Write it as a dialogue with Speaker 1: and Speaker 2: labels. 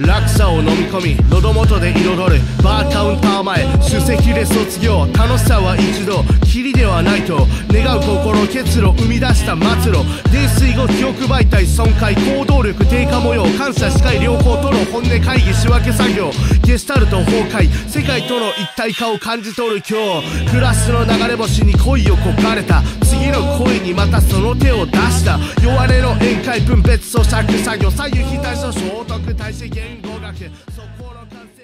Speaker 1: 落差を飲み込み喉元で彩るバーカウンター前首席で卒業。楽しさは一度。きりではないと願う心結露生み出した末路。泥酔後記憶媒体損壊行動力低下模様感謝視界良好との本音会議仕分け作業。ゲスタルト崩壊世界との一体化を感じ取る今日。暮らしの流れ星に恋を焦がれた。次の恋にまたその手を出した。弱音の宴会分別咀嚼作業。左右非対称聖徳太子言語学。そこの数